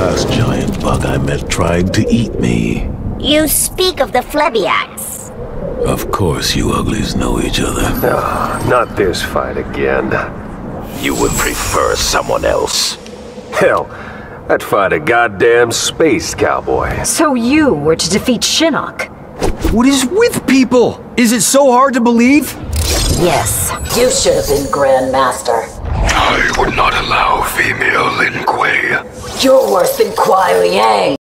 last giant bug I met tried to eat me. You speak of the Flebiacs. Of course you uglies know each other. No, not this fight again. You would prefer someone else. Hell, I'd fight a goddamn space cowboy. So you were to defeat Shinnok? What is with people? Is it so hard to believe? Yes, you should have been Grand Master. I You're worse than Kuai Liang.